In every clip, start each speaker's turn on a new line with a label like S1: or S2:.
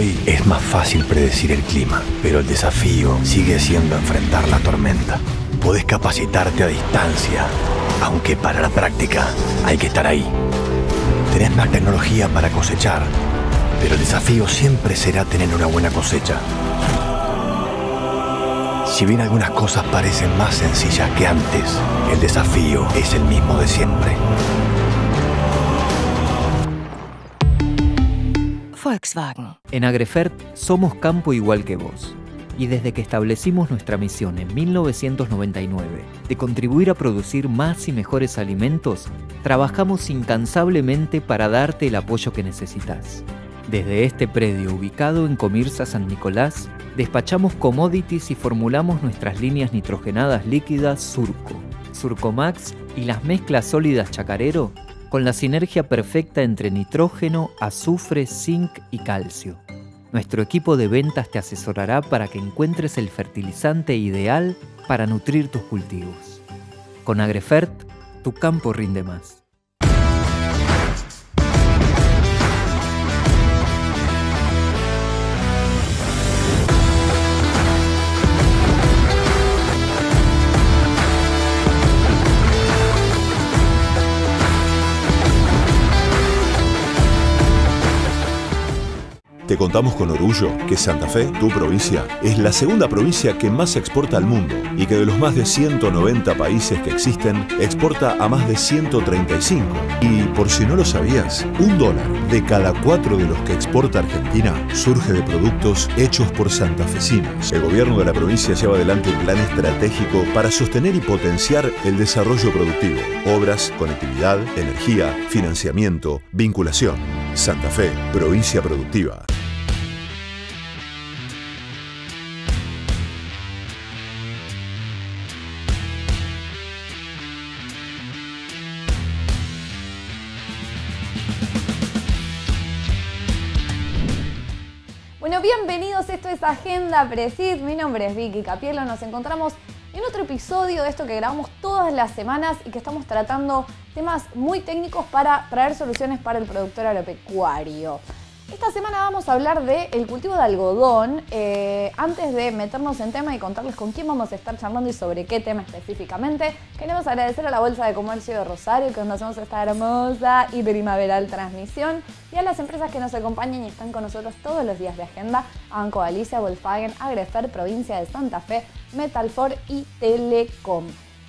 S1: Hoy es más fácil predecir el clima, pero el desafío sigue siendo enfrentar la tormenta. Podés capacitarte a distancia, aunque para la práctica hay que estar ahí. Tenés más tecnología para cosechar, pero el desafío siempre será tener una buena cosecha. Si bien algunas cosas parecen más sencillas que antes, el desafío es el mismo de siempre.
S2: En Agrefert somos campo igual que vos. Y desde que establecimos nuestra misión en 1999 de contribuir a producir más y mejores alimentos, trabajamos incansablemente para darte el apoyo que necesitas. Desde este predio ubicado en Comirsa San Nicolás, despachamos commodities y formulamos nuestras líneas nitrogenadas líquidas Surco, Surcomax y las mezclas sólidas Chacarero con la sinergia perfecta entre nitrógeno, azufre, zinc y calcio. Nuestro equipo de ventas te asesorará para que encuentres el fertilizante ideal para nutrir tus cultivos. Con Agrefert, tu campo rinde más.
S3: Te contamos con orgullo que Santa Fe, tu provincia, es la segunda provincia que más exporta al mundo y que de los más de 190 países que existen, exporta a más de 135. Y por si no lo sabías, un dólar de cada cuatro de los que exporta Argentina surge de productos hechos por santafesinos. El gobierno de la provincia lleva adelante un plan estratégico para sostener y potenciar el desarrollo productivo, obras, conectividad, energía, financiamiento, vinculación. Santa Fe, provincia productiva.
S4: Agenda Precis, mi nombre es Vicky Capielo, nos encontramos en otro episodio de esto que grabamos todas las semanas y que estamos tratando temas muy técnicos para traer soluciones para el productor agropecuario. Esta semana vamos a hablar del cultivo de algodón. Eh, antes de meternos en tema y contarles con quién vamos a estar charlando y sobre qué tema específicamente, queremos agradecer a la Bolsa de Comercio de Rosario que nos hacemos esta hermosa y primaveral transmisión y a las empresas que nos acompañan y están con nosotros todos los días de agenda, Banco Galicia, Volkswagen, Agrefer, Provincia de Santa Fe, Metalfor y Telecom.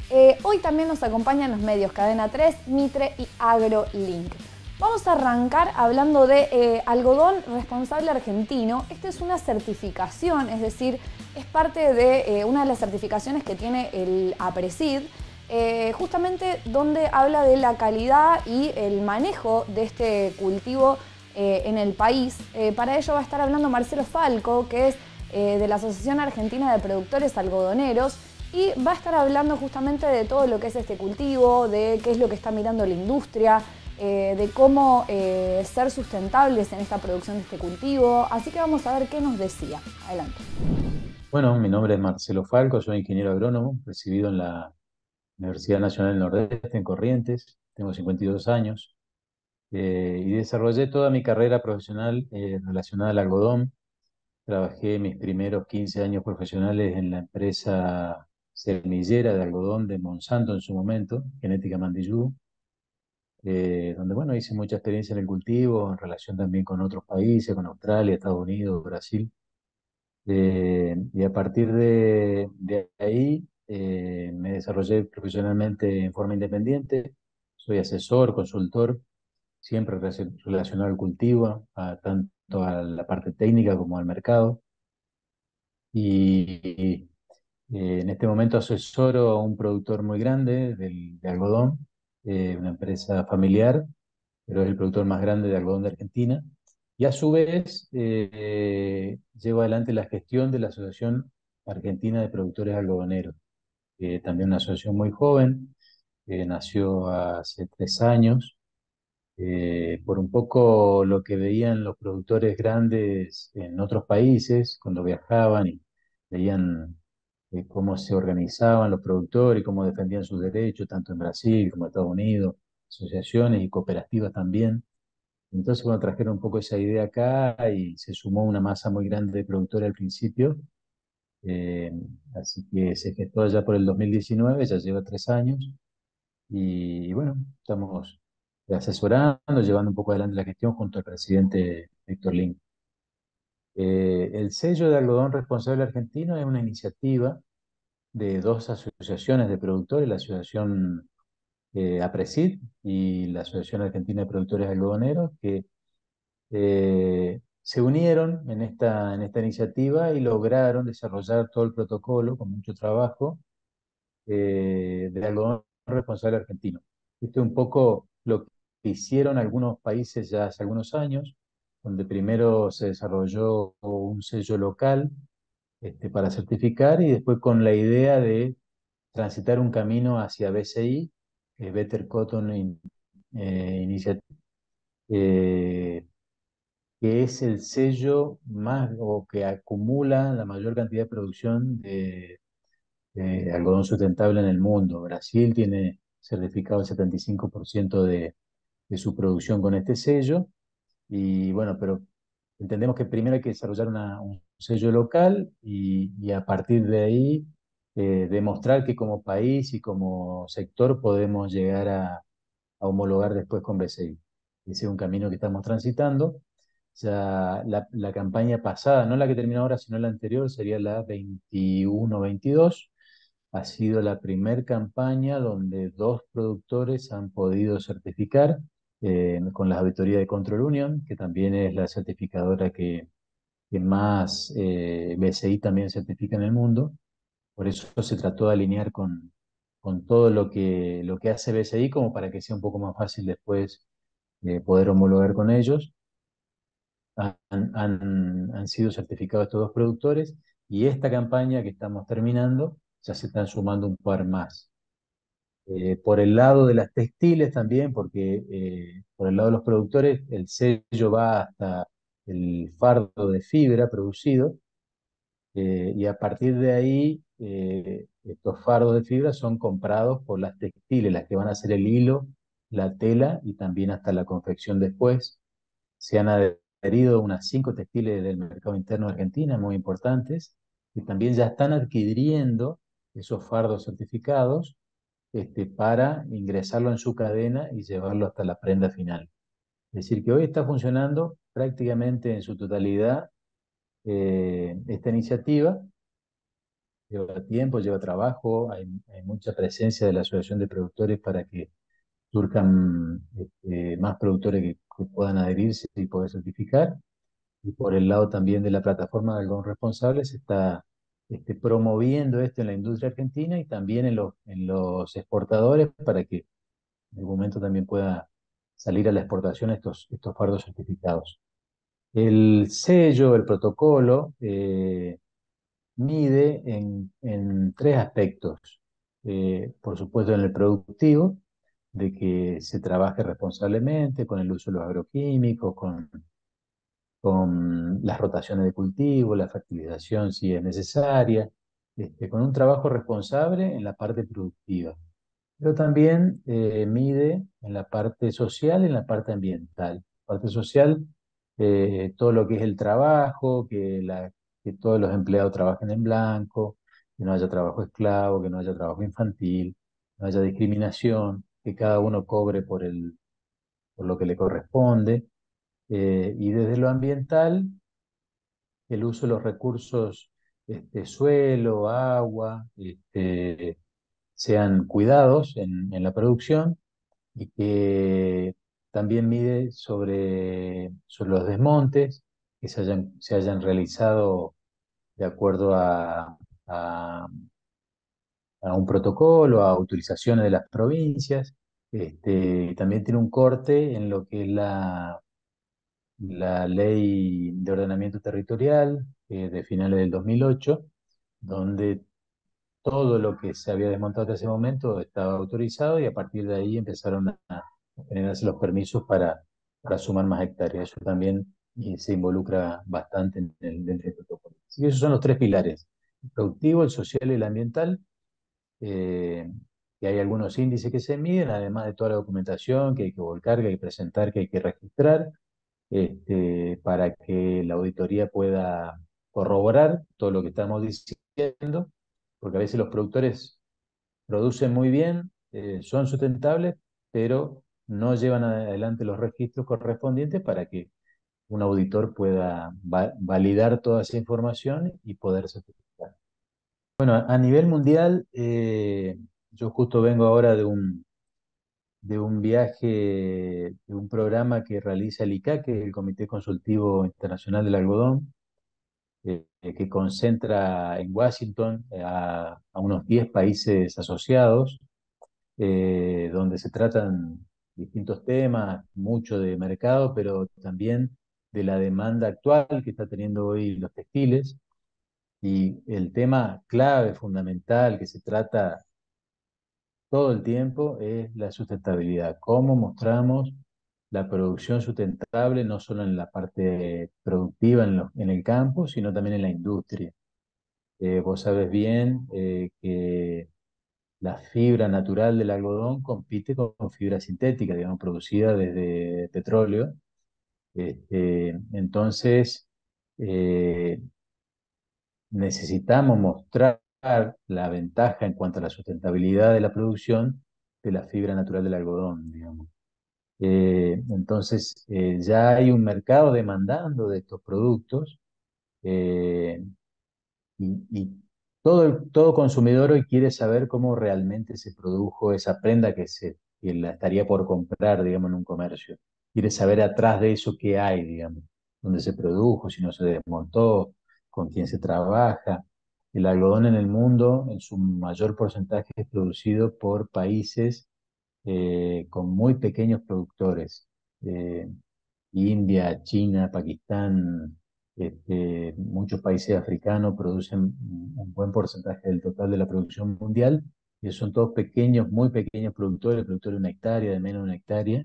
S4: Eh, hoy también nos acompañan los medios Cadena 3, Mitre y AgroLink. Vamos a arrancar hablando de eh, algodón responsable argentino. Esta es una certificación, es decir, es parte de eh, una de las certificaciones que tiene el APRESID, eh, justamente donde habla de la calidad y el manejo de este cultivo en el país. para ello va a estar hablando Marcelo Falco, que es de la Asociación Argentina de Productores Algodoneros, y va a estar hablando justamente de todo lo que es este cultivo, de qué es lo que está mirando la industria, eh, de cómo eh, ser sustentables en esta producción de este cultivo. Así que vamos a ver qué nos decía. Adelante.
S5: Bueno, mi nombre es Marcelo Falco, soy ingeniero agrónomo, recibido en la Universidad Nacional del Nordeste, en Corrientes, tengo 52 años, eh, y desarrollé toda mi carrera profesional relacionada al algodón. Trabajé mis primeros 15 años profesionales en la empresa semillera de algodón de Monsanto en su momento, Genética Mandillú, eh, donde bueno, hice mucha experiencia en el cultivo, en relación también con otros países, con Australia, Estados Unidos, Brasil. Eh, y a partir de, ahí eh, me desarrollé profesionalmente en forma independiente, soy asesor, consultor, siempre relacionado al cultivo, tanto a la parte técnica como al mercado. Y, en este momento asesoro a un productor muy grande de algodón, eh, una empresa familiar, pero es el productor más grande de algodón de Argentina. Y a su vez eh, llevo adelante la gestión de la Asociación Argentina de Productores Algodoneros, también una asociación muy joven, que nació hace tres años, eh, por un poco lo que veían los productores grandes en otros países cuando viajaban y veían cómo se organizaban los productores, cómo defendían sus derechos, tanto en Brasil como en Estados Unidos, asociaciones y cooperativas también. Entonces, bueno, trajeron un poco esa idea acá y se sumó una masa muy grande de productores al principio. Eh, así que se gestó ya por el 2019, ya lleva tres años. Y, bueno, estamos asesorando, llevando un poco adelante la gestión junto al presidente Víctor Link. Eh, el sello de algodón responsable argentino es una iniciativa de dos asociaciones de productores, la Asociación eh, APRESID y la Asociación Argentina de Productores Algodoneros, que eh, se unieron en esta, en esta iniciativa y lograron desarrollar todo el protocolo con mucho trabajo eh, del algodón responsable argentino. Esto es un poco lo que hicieron algunos países ya hace algunos años, donde primero se desarrolló un sello local este, para certificar y después con la idea de transitar un camino hacia BCI, Better Cotton eh, Initiative, eh, que es el sello más o que acumula la mayor cantidad de producción de, algodón sustentable en el mundo. Brasil tiene certificado el 75% de, de su producción con este sello. Y bueno, pero entendemos que primero hay que desarrollar un sello local y, a partir de ahí eh, demostrar que como país y como sector podemos llegar a, homologar después con BCI. Ese es un camino que estamos transitando. Ya la, campaña pasada, no la que terminó ahora, sino la anterior, sería la 21-22. Ha sido la primera campaña donde dos productores han podido certificar eh, con la Auditoría de Control Union, que también es la certificadora que, más eh, BCI también certifica en el mundo. Por eso se trató de alinear con, con todo lo que, lo que hace BCI como para que sea un poco más fácil después eh, poder homologar con ellos. Han, han, han, sido certificados estos dos productores y esta campaña que estamos terminando ya se están sumando un par más. Eh, por el lado de las textiles también, porque eh, por el lado de los productores el sello va hasta el fardo de fibra producido eh, y a partir de ahí estos fardos de fibra son comprados por las textiles, las que van a hacer el hilo, la tela y también hasta la confección después. Se han adherido unas cinco textiles del mercado interno de Argentina, muy importantes, que también ya están adquiriendo esos fardos certificados este, para ingresarlo en su cadena y llevarlo hasta la prenda final. Es decir, que hoy está funcionando prácticamente en su totalidad eh, esta iniciativa. Lleva tiempo, lleva trabajo, hay, mucha presencia de la Asociación de Productores para que surjan este, más productores que, puedan adherirse y poder certificar. Y por el lado también de la plataforma de algodón responsables está este, promoviendo esto en la industria argentina y también en los, en los exportadores para que en algún momento también pueda salir a la exportación estos, estos fardos certificados. El sello, el protocolo, eh, mide en, en, tres aspectos. Eh, por supuesto, en el productivo, de que se trabaje responsablemente con el uso de los agroquímicos, con con las rotaciones de cultivo, la fertilización si es necesaria, este, con un trabajo responsable en la parte productiva. Pero también eh, mide en la parte social y en la parte ambiental. La parte social, eh, todo lo que es el trabajo, que, todos los empleados trabajen en blanco, que no haya trabajo esclavo, que no haya trabajo infantil, no haya discriminación, que cada uno cobre por lo que le corresponde. Eh, y desde lo ambiental, el uso de los recursos este, suelo, agua, este, sean cuidados en, la producción y que también mide sobre, sobre los desmontes que se hayan, se hayan realizado de acuerdo a, a, un protocolo, a autorizaciones de las provincias. Este, también tiene un corte en lo que es la, la ley de ordenamiento territorial de finales del 2008, donde todo lo que se había desmontado hasta ese momento estaba autorizado y a partir de ahí empezaron a generarse los permisos para, sumar más hectáreas. Eso también eh, se involucra bastante en el, dentro del protocolo. Así que esos son los tres pilares, el productivo, el social y el ambiental. Eh, que hay algunos índices que se miden, además de toda la documentación que hay que volcar, que hay que presentar, que hay que registrar, este, para que la auditoría pueda corroborar todo lo que estamos diciendo, porque a veces los productores producen muy bien, eh, son sustentables, pero no llevan adelante los registros correspondientes para que un auditor pueda validar toda esa información y poder certificar. Bueno, a nivel mundial, eh, yo justo vengo ahora de un, de un viaje, de un programa que realiza el ICA, que es el Comité Consultivo Internacional del Algodón, eh, que concentra en Washington a, unos 10 países asociados, eh, donde se tratan distintos temas, mucho de mercado, pero también de la demanda actual que está teniendo hoy los textiles. Y el tema clave, fundamental, que se trata todo el tiempo es la sustentabilidad. Cómo mostramos la producción sustentable, no solo en la parte productiva en, el campo, sino también en la industria. Eh, vos sabes bien eh, que la fibra natural del algodón compite con, fibra sintética, digamos, producida desde petróleo. Este, entonces, eh, necesitamos mostrar la ventaja en cuanto a la sustentabilidad de la producción de la fibra natural del algodón, digamos. Eh, entonces, eh, ya hay un mercado demandando de estos productos y, y todo, todo consumidor hoy quiere saber cómo realmente se produjo esa prenda que, se, la estaría por comprar, digamos, en un comercio. Quiere saber atrás de eso qué hay, digamos, dónde se produjo, si no se desmontó, con quién se trabaja. El algodón en el mundo, en su mayor porcentaje, es producido por países eh, con muy pequeños productores. Eh, India, China, Pakistán, este, muchos países africanos producen un buen porcentaje del total de la producción mundial y son todos pequeños, muy pequeños productores, productores de una hectárea, de menos de una hectárea,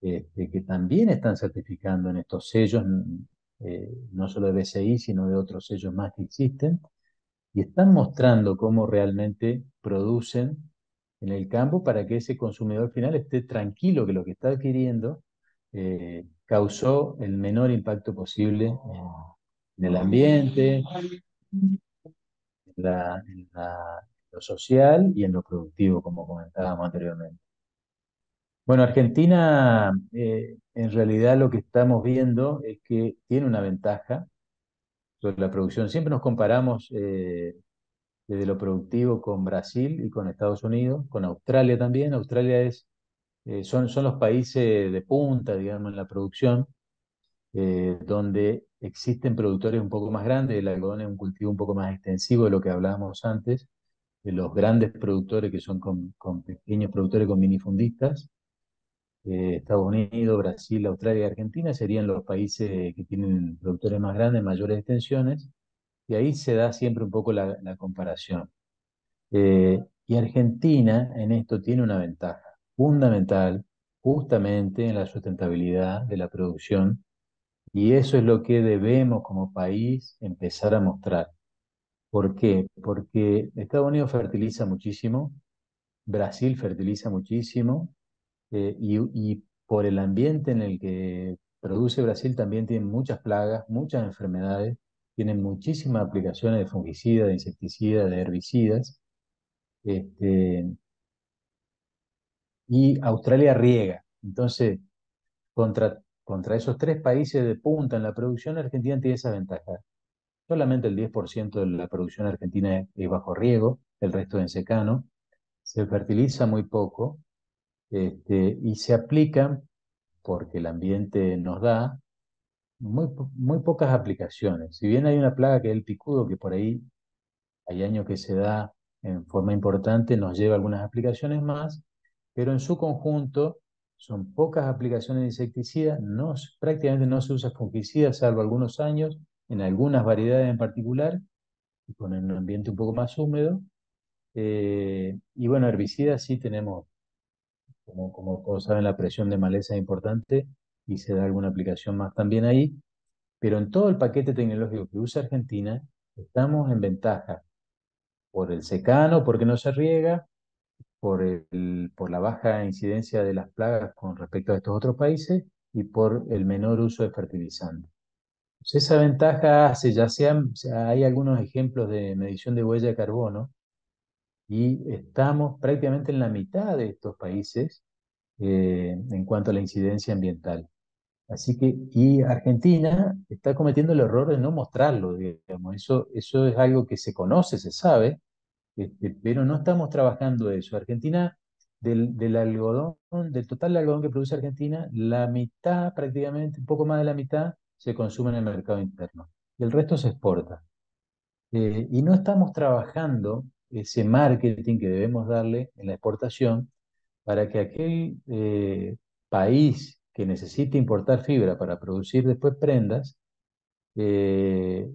S5: este, que también están certificando en estos sellos, eh, no solo de BCI, sino de otros sellos más que existen, y están mostrando cómo realmente producen en el campo para que ese consumidor final esté tranquilo que lo que está adquiriendo eh, causó el menor impacto posible en, el ambiente, en, lo social y en lo productivo, como comentábamos anteriormente. Bueno, Argentina eh, en realidad lo que estamos viendo es que tiene una ventaja sobre la producción. Siempre nos comparamos eh, desde lo productivo con Brasil y con Estados Unidos, con Australia también. Australia es eh, son, son los países de punta, digamos, en la producción, eh, donde existen productores un poco más grandes, el algodón es un cultivo un poco más extensivo de lo que hablábamos antes, de los grandes productores que son con, pequeños productores, con minifundistas. Eh, Estados Unidos, Brasil, Australia y Argentina serían los países que tienen productores más grandes, mayores extensiones, y ahí se da siempre un poco la, la comparación. y Argentina en esto tiene una ventaja fundamental justamente en la sustentabilidad de la producción y eso es lo que debemos como país empezar a mostrar. ¿Por qué? Porque Estados Unidos fertiliza muchísimo, Brasil fertiliza muchísimo eh, y, por el ambiente en el que produce Brasil también tiene muchas plagas, muchas enfermedades, tienen muchísimas aplicaciones de fungicidas, de insecticidas, de herbicidas. Este, y Australia riega. Entonces, contra, contra esos tres países de punta en la producción, Argentina tiene esa ventaja. Solamente el 10% de la producción argentina es bajo riego, el resto es en secano. Se fertiliza muy poco este, y se aplican, porque el ambiente nos da, muy, muy pocas aplicaciones. Si bien hay una plaga que es el picudo, que por ahí hay años que se da en forma importante, nos lleva algunas aplicaciones más, pero en su conjunto son pocas aplicaciones de insecticidas, no, prácticamente no se usa fungicida, salvo algunos años, en algunas variedades en particular, y con el ambiente un poco más húmedo. Eh, y bueno, herbicidas sí tenemos, como, como todos saben, la presión de maleza es importante y se da alguna aplicación más también ahí, pero en todo el paquete tecnológico que usa Argentina, estamos en ventaja por el secano, porque no se riega, por, el, por la baja incidencia de las plagas con respecto a estos otros países y por el menor uso de fertilizantes. esa ventaja hace, ya sean, hay algunos ejemplos de medición de huella de carbono, y estamos prácticamente en la mitad de estos países eh, en cuanto a la incidencia ambiental. Así que, y Argentina está cometiendo el error de no mostrarlo, digamos. Eso, eso es algo que se conoce, se sabe, este, pero no estamos trabajando eso. Argentina, del, del algodón, del total de algodón que produce Argentina, la mitad, prácticamente, un poco más de la mitad, se consume en el mercado interno. Y el resto se exporta. Eh, y no estamos trabajando ese marketing que debemos darle en la exportación para que aquel eh, país que necesite importar fibra para producir después prendas, eh,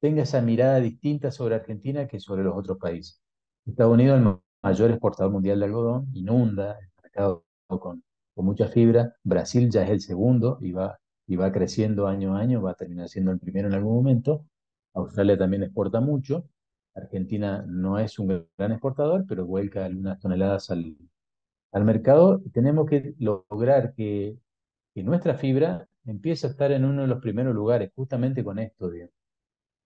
S5: tenga esa mirada distinta sobre Argentina que sobre los otros países. Estados Unidos, el mayor exportador mundial de algodón, inunda el mercado con, con mucha fibra. Brasil ya es el segundo y va, y va creciendo año a año, va a terminar siendo el primero en algún momento. Australia también exporta mucho. Argentina no es un gran exportador, pero vuelca algunas toneladas al, al mercado. Tenemos que lograr que, que, nuestra fibra empiece a estar en uno de los primeros lugares, justamente con esto,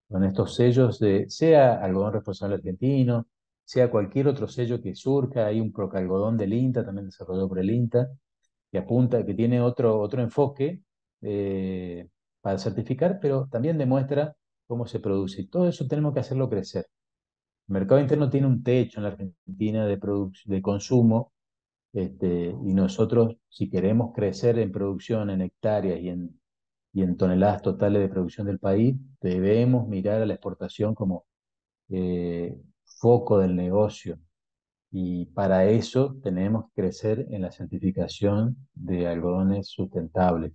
S5: con estos sellos de, sea algodón responsable argentino, sea cualquier otro sello que surja, hay un procalgodón del INTA, también desarrollado por el INTA, que apunta, que tiene otro, otro enfoque eh, para certificar, pero también demuestra cómo se produce. Y todo eso tenemos que hacerlo crecer. El mercado interno tiene un techo en la Argentina de, de consumo este, y nosotros, si queremos crecer en producción, en hectáreas y en, y en toneladas totales de producción del país, debemos mirar a la exportación como eh, foco del negocio. Y para eso tenemos que crecer en la certificación de algodones sustentables.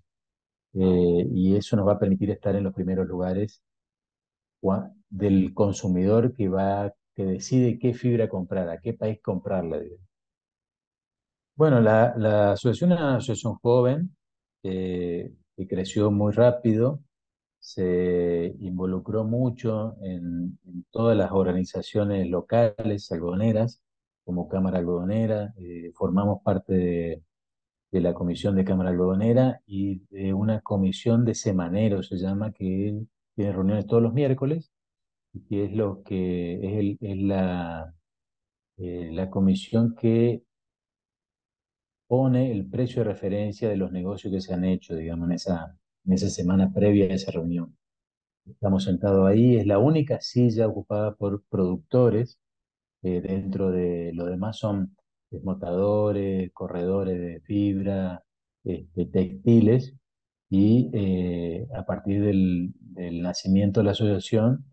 S5: Eh, y eso nos va a permitir estar en los primeros lugares del consumidor que va que decide qué fibra comprar, a qué país comprarla. Bueno, la, la asociación es una asociación joven eh, que creció muy rápido, se involucró mucho en, todas las organizaciones locales algodoneras, como Cámara Algodonera, eh, formamos parte de, de, la comisión de Cámara Algodonera y de una comisión de semanero, se llama, que tiene reuniones todos los miércoles que es lo que es, el, es la, eh, la comisión que pone el precio de referencia de los negocios que se han hecho, digamos, en esa, en esa semana previa a esa reunión. Estamos sentados ahí, es la única silla ocupada por productores, eh, dentro de lo demás son desmotadores, corredores de fibra, este, textiles, y eh, a partir del, del, nacimiento de la asociación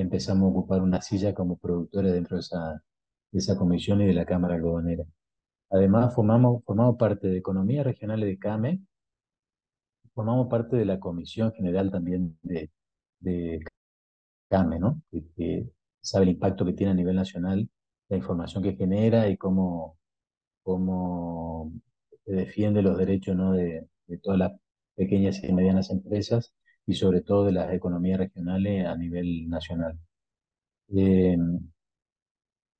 S5: empezamos a ocupar una silla como productores dentro de esa, de esa comisión y de la Cámara Algodonera. Además, formamos, formamos parte de Economía Regional de CAME, formamos parte de la Comisión General también de, de CAME, ¿no? Que, sabe el impacto que tiene a nivel nacional la información que genera y cómo, cómo defiende los derechos ¿no? de, de todas las pequeñas y medianas empresas y sobre todo de las economías regionales a nivel nacional. Eh,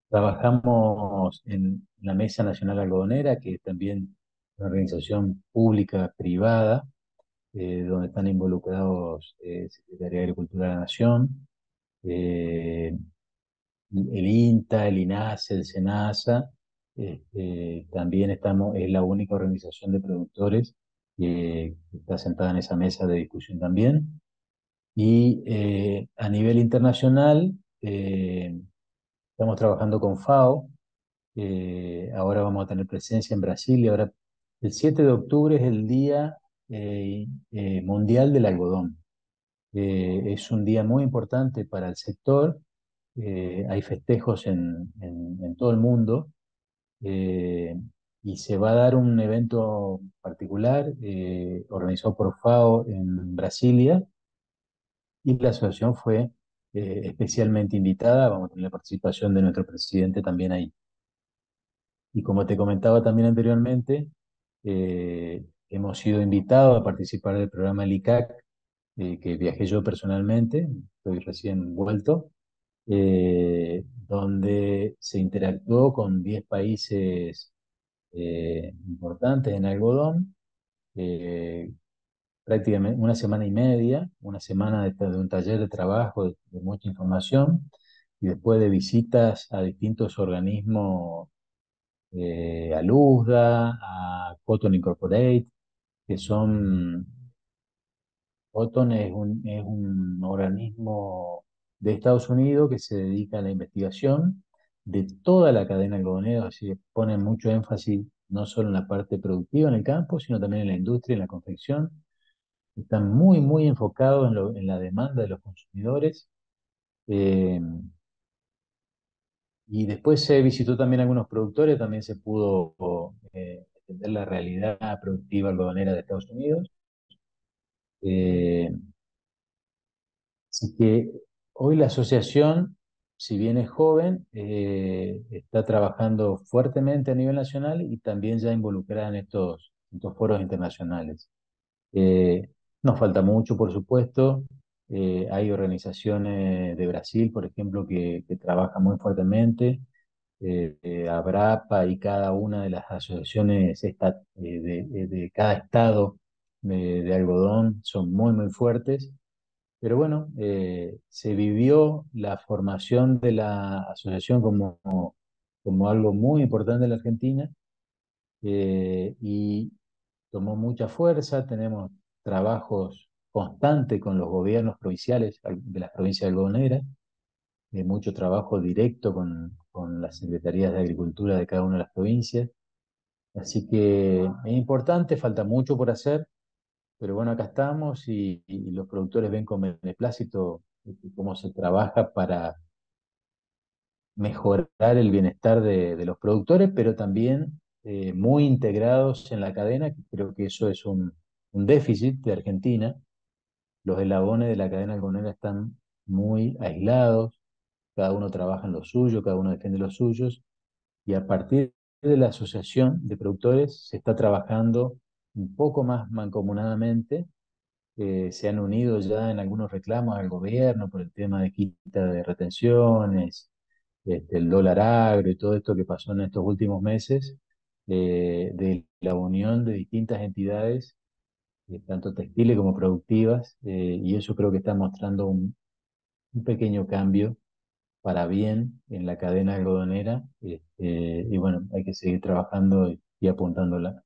S5: trabajamos en la Mesa Nacional Algodonera, que es también una organización pública privada, eh, donde están involucrados eh, Secretaría de Agricultura de la Nación, el INTA, el INASE, el SENASA, también estamos, es la única organización de productores que está sentada en esa mesa de discusión también. Y eh, a nivel internacional, eh, estamos trabajando con FAO. Eh, ahora vamos a tener presencia en Brasil y ahora el 7 de octubre es el Día Mundial del Algodón. es un día muy importante para el sector. hay festejos en, en, en, todo el mundo y se va a dar un evento particular eh, organizado por FAO en Brasilia y la asociación fue eh, especialmente invitada, vamos a tener la participación de nuestro presidente también ahí. Y como te comentaba también anteriormente, eh, hemos sido invitados a participar del programa LICAC, que viajé yo personalmente, estoy recién vuelto, eh, donde se interactuó con 10 países eh, importantes en algodón, eh, prácticamente una semana y media, una semana de, un taller de trabajo, de, mucha información, y después de visitas a distintos organismos, a Luzda, a Cotton Incorporate, que son, Cotton es un, es un organismo de Estados Unidos que se dedica a la investigación de toda la cadena algodonera, así que ponen mucho énfasis no solo en la parte productiva en el campo, sino también en la industria, en la confección. Están muy, muy enfocados en, la demanda de los consumidores. Eh, y después se visitó también algunos productores, también se pudo eh, entender la realidad productiva algodonera de Estados Unidos. Eh, así que Hoy la asociación, si bien es joven, eh, está trabajando fuertemente a nivel nacional y también ya involucrada en estos, foros internacionales. Eh, nos falta mucho, por supuesto. Eh, hay organizaciones de Brasil, por ejemplo, que, trabajan muy fuertemente. ABRAPA y cada una de las asociaciones de, cada estado de algodón son muy, muy fuertes. Pero bueno, eh, se vivió la formación de la asociación como, como algo muy importante en la Argentina eh, y tomó mucha fuerza. Tenemos trabajos constantes con los gobiernos provinciales de las provincias algodoneras, eh, mucho trabajo directo con, con las secretarías de Agricultura de cada una de las provincias. Así que es importante, falta mucho por hacer, pero bueno, acá estamos y, los productores ven con beneplácito este, cómo se trabaja para mejorar el bienestar de, los productores, pero también eh, muy integrados en la cadena, creo que eso es un, déficit de Argentina. Los eslabones de la cadena algonera están muy aislados, cada uno trabaja en lo suyo, cada uno defiende los suyos, y a partir de la asociación de productores se está trabajando un poco más mancomunadamente, eh, se han unido ya en algunos reclamos al gobierno por el tema de quita de retenciones, este, el dólar agro y todo esto que pasó en estos últimos meses, eh, de la unión de distintas entidades, eh, tanto textiles como productivas, y eso creo que está mostrando un, pequeño cambio para bien en la cadena algodonera, este, y bueno, hay que seguir trabajando y, y apuntándola.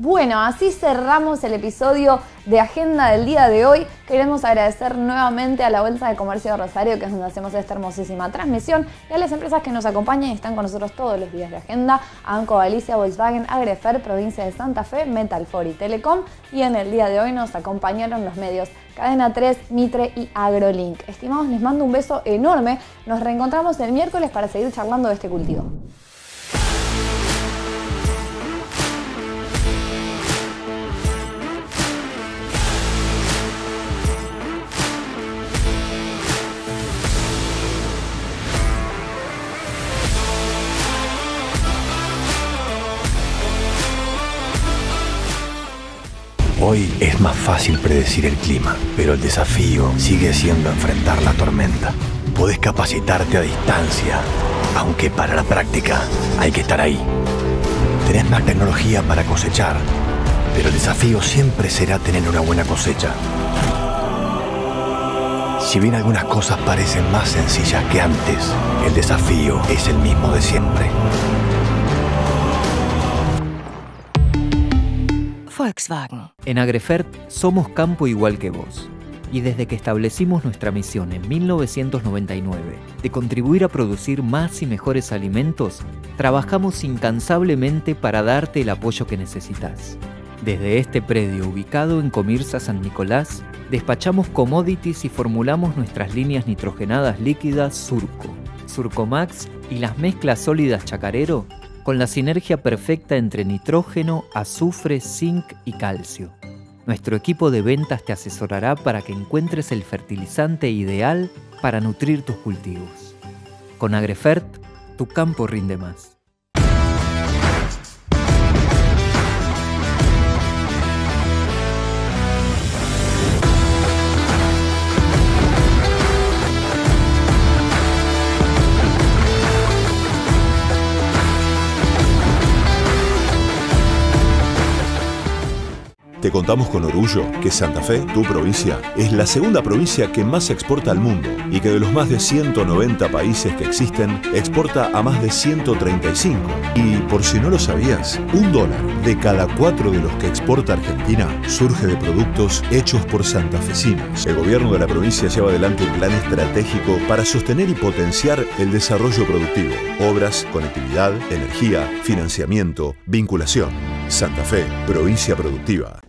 S4: Bueno, así cerramos el episodio de Agenda del día de hoy. Queremos agradecer nuevamente a la Bolsa de Comercio de Rosario, que es donde hacemos esta hermosísima transmisión, y a las empresas que nos acompañan y están con nosotros todos los días de agenda, Anco Galicia, Volkswagen, Agrefer, Provincia de Santa Fe, Metalfor y Telecom. Y en el día de hoy nos acompañaron los medios Cadena 3, Mitre y AgroLink. Estimados, les mando un beso enorme. Nos reencontramos el miércoles para seguir charlando de este cultivo.
S1: Hoy es más fácil predecir el clima, pero el desafío sigue siendo enfrentar la tormenta. Puedes capacitarte a distancia, aunque para la práctica hay que estar ahí. Tenés más tecnología para cosechar, pero el desafío siempre será tener una buena cosecha. Si bien algunas cosas parecen más sencillas que antes, el desafío es el mismo de siempre.
S2: En Agrefert somos campo igual que vos. Y desde que establecimos nuestra misión en 1999 de contribuir a producir más y mejores alimentos, trabajamos incansablemente para darte el apoyo que necesitas. Desde este predio ubicado en Comirsa San Nicolás, despachamos commodities y formulamos nuestras líneas nitrogenadas líquidas Surco, Surco Max y las mezclas sólidas Chacarero con la sinergia perfecta entre nitrógeno, azufre, zinc y calcio. Nuestro equipo de ventas te asesorará para que encuentres el fertilizante ideal para nutrir tus cultivos. Con Agrefert, tu campo rinde más.
S3: Te contamos con orgullo que Santa Fe, tu provincia, es la segunda provincia que más exporta al mundo y que de los más de 190 países que existen, exporta a más de 135. Y por si no lo sabías, un dólar de cada cuatro de los que exporta Argentina surge de productos hechos por santafesinos. El gobierno de la provincia lleva adelante un plan estratégico para sostener y potenciar el desarrollo productivo, obras, conectividad, energía, financiamiento, vinculación. Santa Fe, provincia productiva.